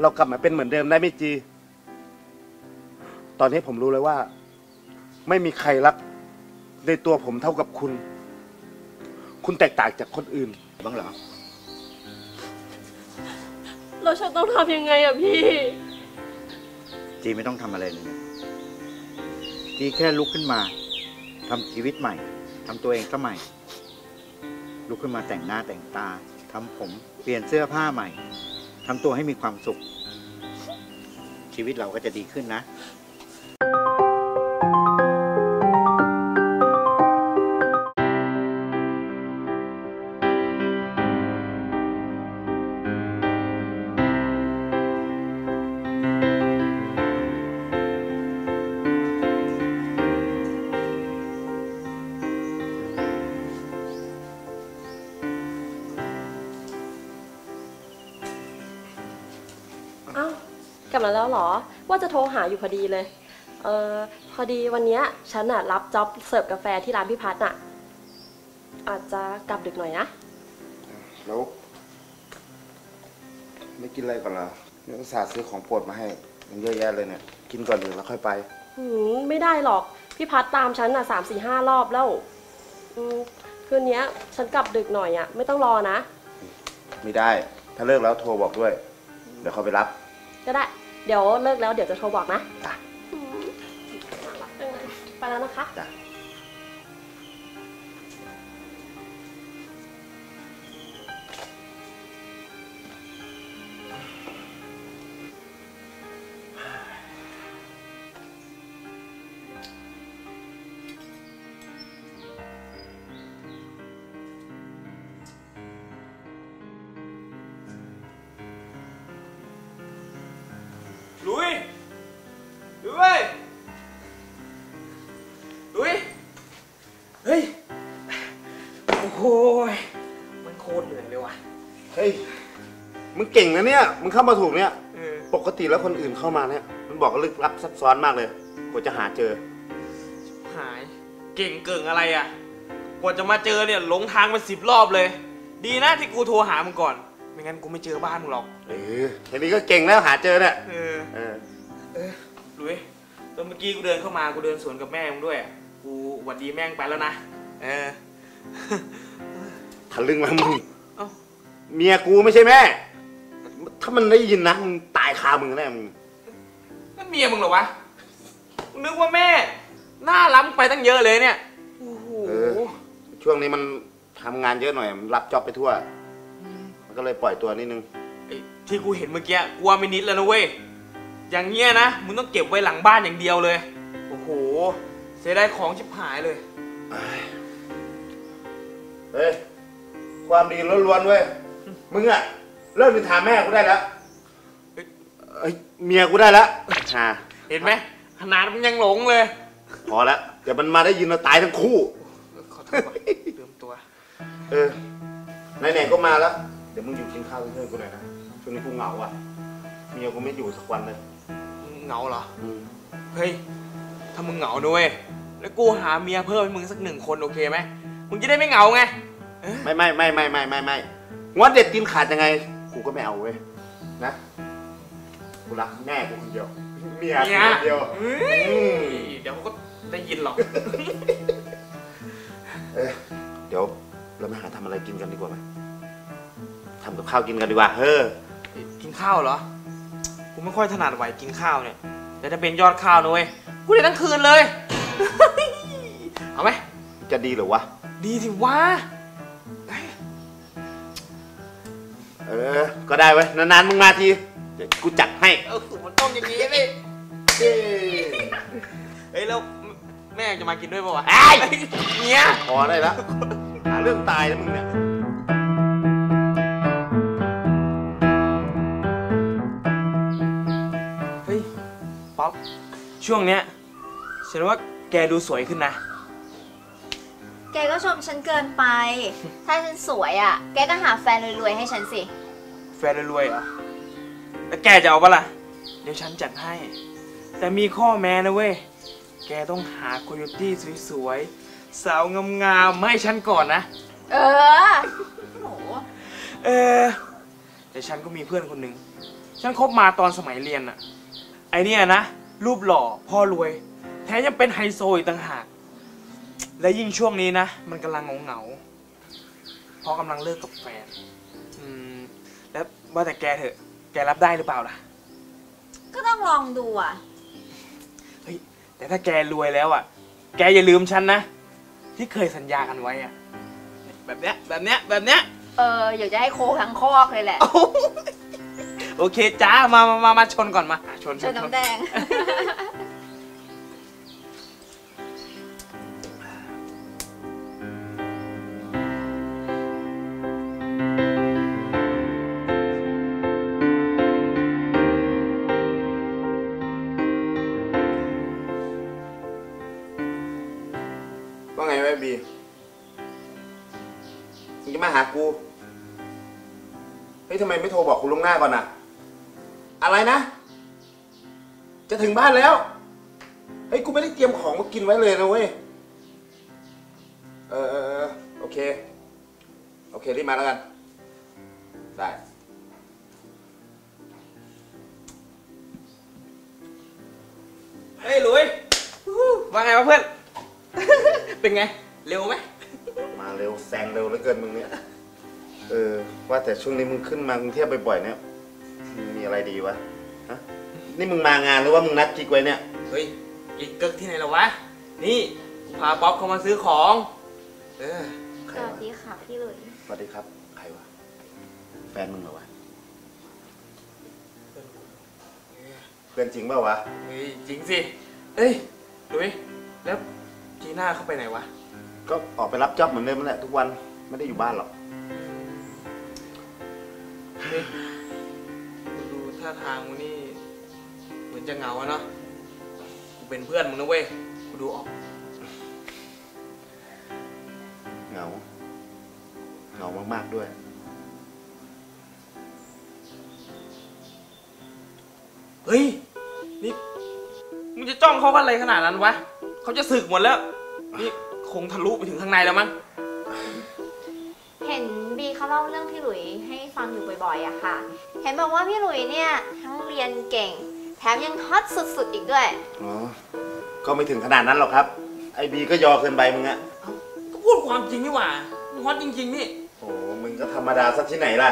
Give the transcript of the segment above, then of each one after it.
เรากลับมาเป็นเหมือนเดิมได้ไหมจี ตอนนี้ผมรู้เลยว่า ไม่มีใครรักในตัวผมเท่ากับคุณ คุณแตกต่างจากคนอื่น บ้างเหรอ เราฉันต้องทำยังไงอะพี่ จีไม่ต้องทำอะไรเลยนะจีแค่ลุกขึ้นมาทำชีวิตใหม่ทำตัวเองก็ใหม่ ลุกขึ้นมาแต่งหน้าแต่งตาทำผมเปลี่ยนเสื้อผ้าใหม่ ทำตัวให้มีความสุข ชีวิตเราก็จะดีขึ้นนะ ลับมาแล้วเหรอ ว่าจะโทรหาอยู่พอดีเลย เออพอดีวันเนี้ยฉันอะรับจ็อบเสิร์ฟกาแฟที่ร้านพี่พัฒน์อะอาจจะกลับดึกหน่อยนะ แล้วไม่กินอะไรก่อนเหรอเนี่ยอุตส่าห์ซื้อของโปรดมาให้ มันเยอะแยะเลยเนี่ย กินก่อนหนึ่งแล้วค่อยไป หืมไม่ได้หรอก พี่พัฒน์ตามฉันอะสามสี่ห้ารอบแล้วอืมคืนเนี้ย ฉันกลับดึกหน่อยอะไม่ต้องรอนะ ไม่ได้ ถ้าเลิกแล้วโทรบอกด้วย เดี๋ยวเขาไปรับ ก็ได้ เดี๋ยวเลิกแล้วเดี๋ยวจะโทรบอกนะจ้ะอืมน่ารักจังเลยไปแล้วนะคะจ้ะ เก่งนะเนี่ยมึงเข้ามาถูกเนี่ย เออปกติแล้วคนอื่นเข้ามาเนี่ย มันบอกว่าลึกลับซับซ้อนมากเลยกว่าจะหาเจอ หาย เก่งเกิงอะไรอะ กว่าจะมาเจอเนี่ยหลงทางไปสิบรอบเลย ดีนะที่กูโทรหามึงก่อน ไม่งั้นกูไม่เจอบ้านมึงหรอก เออแค่นี้ก็เก่งแล้วหาเจอเนี่ยเออ เออลุยตอนเมื่อกี้กูเดินเข้ามา กูเดินสวนกับแม่มึงด้วยอะกูหวัดดีแม่งไปแล้วนะ เออ ทะลึ่งมามึง เอ้า เมียกูไม่ใช่แม่ ถ้ามันได้ยินนะมึงตายคามึงแน่มึงนั่นเมียมึงเหรอวะกูนึกว่าแม่ หน้าล้ำไปตั้งเยอะเลยเนี่ย โอ้โห เออ ช่วงนี้มันทำงานเยอะหน่อยมันรับจ็อบไปทั่ว มันก็เลยปล่อยตัวนิดนึง ไอ้ที่กูเห็นเมื่อกี้กูว่าไม่นิดแล้วนะเว้ย อย่างเงี้ยนะ มึงต้องเก็บไว้หลังบ้านอย่างเดียวเลย โอ้โห เสียดายของชิบหายเลย เฮ้ย ความดีล้วนๆเว้ย มึงอะ เริ่มนินทาแม่กูได้แล้วเฮ้ยเอ้ยเมียกูได้แล้วอ่าเห็นไหมขนาดมึงยังหลงเลย พอแล้วเดี๋ยวมันมาได้ยินเราตายทั้งคู่ ขอโทษว่ะลืมตัว เออไหนๆก็มาแล้ว เดี๋ยวมึงอยู่กินข้าวเพื่อนกูหน่อยนะช่วงนี้กูเหงาอะเมียกูไม่อยู่สักวันเลยเหงาเหรอ อืมเฮ้ย ถ้ามึงเหงาด้วย แล้วกูหาเมียเพิ่มให้มึงสักหนึ่งคนโอเคไหม มึงจะได้ไม่เหงาไง ไม่ไม่ไม่ไม่ไม่ไม่ไม่งวดเด็ดกินขาดยังไง กูก็ไม่เอาเว้ยนะกูรักแม่กูคนเดียว เมียกูเมียคนเดียวเฮ้ยอืมเดี๋ยวเขาก็ได้ยินหรอกเออเดี๋ยวเรามาหาทำอะไรกินกันดีกว่าไหมทำกับข้าวกินกันดีกว่าเฮ้อกินข้าวเหรอ กูไม่ค่อยถนัดไหวกินข้าวเนี่ย แต่ถ้าเป็นยอดข้าวนะเว้ย กูได้ทั้งคืนเลย เอาไหม จะดีเหรือวะ ดีสิวะเออ ก็ได้เว้ย นานๆมึงมาที เดี๋ยวกูจัดให้เออมันต้องอย่างนี้สิเอ้ยเฮ้ยแล้วแม่จะมากินด้วยป่าวะไอ้ยเนี่ยพอได้แล้วหาเรื่องตายแล้วมึงเนี่ย เฮ้ย ป๊อป ช่วงเนี้ยฉันว่าแกดูสวยขึ้นนะ แกก็ชมฉันเกินไป ถ้าฉันสวยอะ แกก็หาแฟนรวยๆให้ฉันสิ แฟนรวยๆเหรอ แล้วแกจะเอาปะล่ะ เดี๋ยวฉันจัดให้ แต่มีข้อแม้นะเว้ย แกต้องหาโคโยตี้สวยๆ สาวงามๆมาให้ฉันก่อนนะ เออโหเออจแต่ฉันก็มีเพื่อนคนหนึ่ง ฉันคบมาตอนสมัยเรียนอะไอเนี่ยนะ รูปหล่อ พ่อรวย แถมยังเป็นไฮโซอีกต่างหาก และยิ่งช่วงนี้นะ มันกำลังเหงาเหงาๆเพราะกำลังเลิกกับแฟน อืม แล้วว่าแต่แกเถอะ แกรับได้หรือเปล่าล่ะ ก็ต้องลองดูอะ เฮ้ย แต่ถ้าแกรวยแล้วอะ แกอย่าลืมฉันนะ ที่เคยสัญญากันไว้อะ แบบเนี้ย แบบเนี้ย แบบเนี้ย เอออยากจะให้โคทั้งคอกเลยแหละ โอเคจ้า มามามามาชนก่อนมาอะชนชเจอนชนน้ำแดง บีมึงจะมาหากู เฮ้ยทำไมไม่โทรบอกกูล่วงหน้าก่อนน่ะอะไรนะ จะถึงบ้านแล้ว เฮ้ย กูไม่ได้เตรียมของมากินไว้เลยนะเว้ย เออเออเออโอเค โอเค รีบมาแล้วกัน ได้ เฮ้ยหลุยว่าไงวะเพื่อน เป็นไง เร็วไหมมาเร็วแซงเร็วเหลือเกินมึงเนี่ย เออ ว่าแต่ช่วงนี้มึงขึ้นมากรุงเทพบ่อยๆเนี่ยมึงมีอะไรดีวะฮะนี่มึงมางานหรือว่ามึงนัดกิ๊กไว้เนี่ย เฮ้ยอีกเกิกที่ไหนแล้ววะ นี่กูพาป๊อปเขามาซื้อของ เออ ใคสรวัสวะดีค่ะพี่หลุยสวัสดีครับ ใครวะ แฟนมึงเหรอวะ เพื่อนจริงเปล่าวะ เฮ้ยจริงสิ เอ้ยหลุยแล้วจีน่าเขาไปไหนวะ ก็ออกไปรับจ็อบเหมือนเดิมนั่นแหละทุกวันไม่ได้อยู่บ้านหรอก เฮ้ยดูท่าทางมึงนี่ เหมือนจะเหงาอะเนาะ กูเป็นเพื่อนมึงนะเว้ย กูดูออก เหงา เหงามากๆด้วย เฮ้ย นี่ มึงจะจ้องเขาอะไรขนาดนั้นวะ เขาจะสึกหมดแล้ว นี่ค งทะลุไปถึงข้างในแล้วมั้ง เห็นบีเขาเล่าเรื่องพี่หลุยให้ฟังอยู่บ่อยๆอะค่ะ เห็นบอกว่าพี่หลุยเนี่ยทั้งเรียนเก่ง แถมยังฮอตสุดๆอีกด้วย อ๋อ ก็ไม่ถึงขนาดนั้นหรอกครับ ไอบีก็ยอเกินไปมึงอะก็พูดความจริงนี่หว่ามึงฮอตจริง ๆ นี่ โอ้มึงก็ธรรมดาสักที่ไหนล่ะ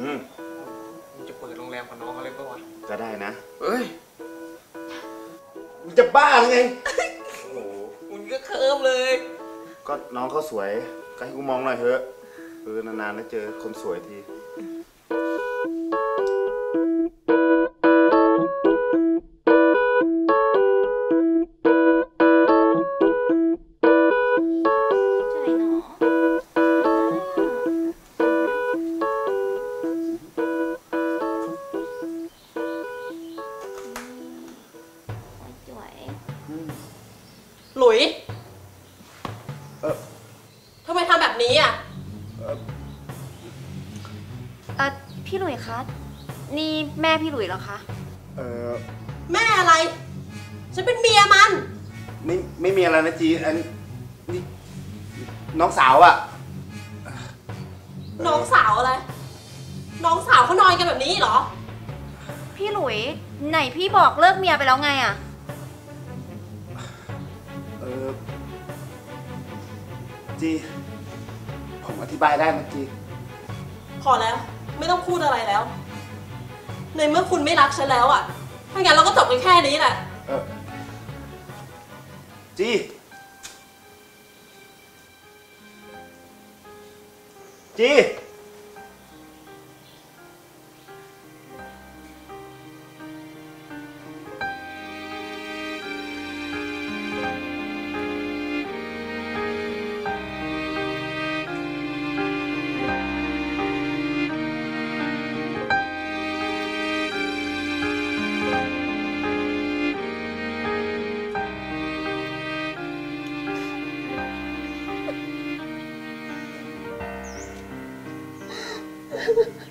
อืมมึงจะเปิดโรงแรมกับน้องเขาเลยปะวะก็ได้นะเอ้ยมึงจะบ้าหรือไง โอ้โห มึงก็เคิร์มเลย ก็น้องเขาสวย ก็ให้กูมองหน่อยเถอะเออนานๆได้เจอคนสวยที พี่หลุยเหรอคะ เออแม่อะไร ฉันเป็นเมียมัน ไม่ไม่มีอะไรนะจีอันนี่น้องสาวอะน้องสาวอะไร น้องสาวเขานอนกันแบบนี้เหรอ พี่หลุย ไหนพี่บอกเลิกเมียไปแล้วไงอะเออจีผมอธิบายได้นะจีพอแล้ว ไม่ต้องพูดอะไรแล้ว ในเมื่อคุณไม่รักฉันแล้วอะถ้างั้นเราก็จบกันแค่นี้แหละ เออจีจี Ha ha ha.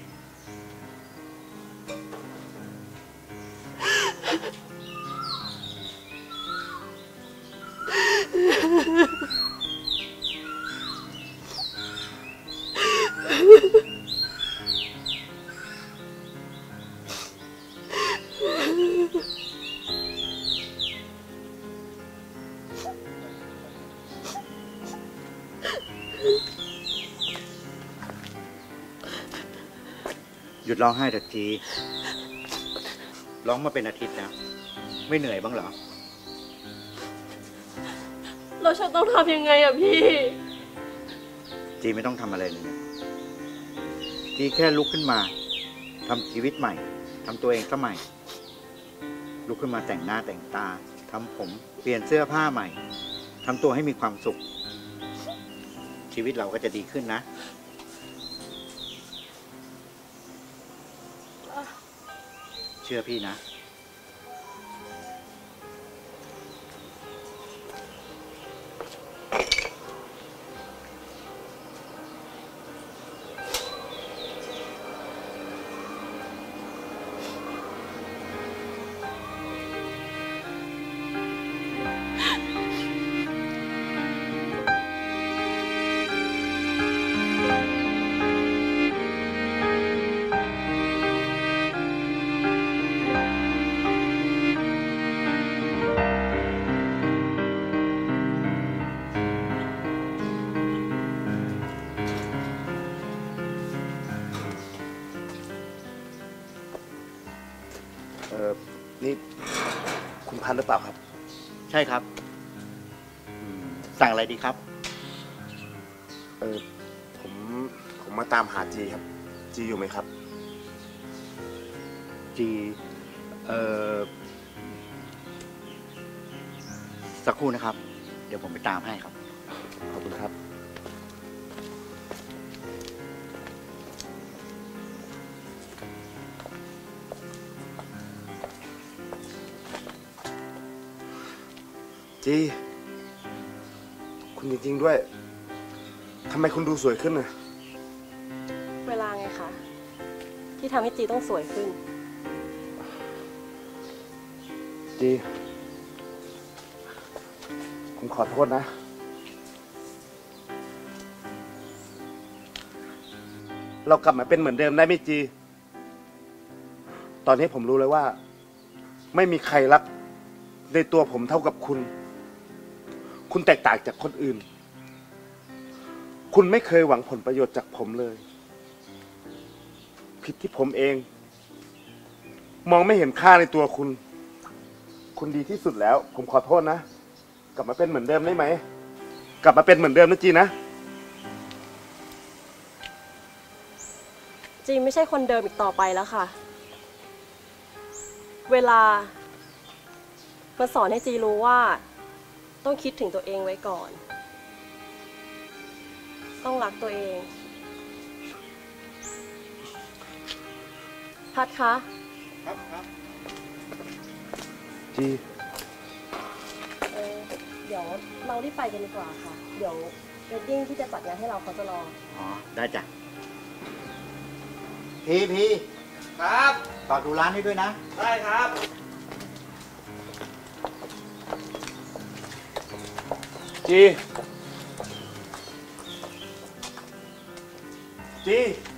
ยุดร้องไห้เถอะจีร้องมาเป็นอาทิตย์แล้วไม่เหนื่อยบ้างเหรอแล้วฉันต้องทำยังไงอะพี่ จีไม่ต้องทำอะไรเลยเนี่ยจีแค่ลุกขึ้นมาทำชีวิตใหม่ทำตัวเองสมัยลุกขึ้นมาแต่งหน้าแต่งตาทำผมเปลี่ยนเสื้อผ้าใหม่ทำตัวให้มีความสุข ชีวิตเราก็จะดีขึ้นนะ ชื่อพี่นะ ออนี่คุณพันธุ์หรือเปล่าครับ ใช่ครับอืมสั่งอะไรดีครับ เออผมผมมาตามหาจีครับ จีอยู่ไหมครับ จีเอ่อสักครู่นะครับ เดี๋ยวผมไปตามให้ครับ จีคุณจริงๆด้วยทำไมคุณดูสวยขึ้นน่ะ เวลาไงคะ ที่ทำให้จีต้องสวยขึ้น จี ผมขอโทษนะ เรากลับมาเป็นเหมือนเดิมได้ไหมจี ตอนนี้ผมรู้เลยว่า ไม่มีใครรักในตัวผมเท่ากับคุณ คุณแตกต่างจากคนอื่น คุณไม่เคยหวังผลประโยชน์จากผมเลย ผิดที่ผมเอง มองไม่เห็นค่าในตัวคุณ คุณดีที่สุดแล้ว ผมขอโทษนะ กลับมาเป็นเหมือนเดิมได้ไหม กลับมาเป็นเหมือนเดิมนะจีนะ จีไม่ใช่คนเดิมอีกต่อไปแล้วค่ะ เวลามาสอนให้จีรู้ว่า ต้องคิดถึงตัวเองไว้ก่อน ต้องรักตัวเอง พัดคะ ครับครับจีเออเดี๋ยวเรารีบไปกันดีกว่าค่ะ เดี๋ยวเวดดิ้งที่จะจัดงานให้เราเขาจะรอ อ๋อ ได้จ้ะ พีพีครับ ฝากดูร้านให้ด้วยนะ ได้ครับ Ti. Ti.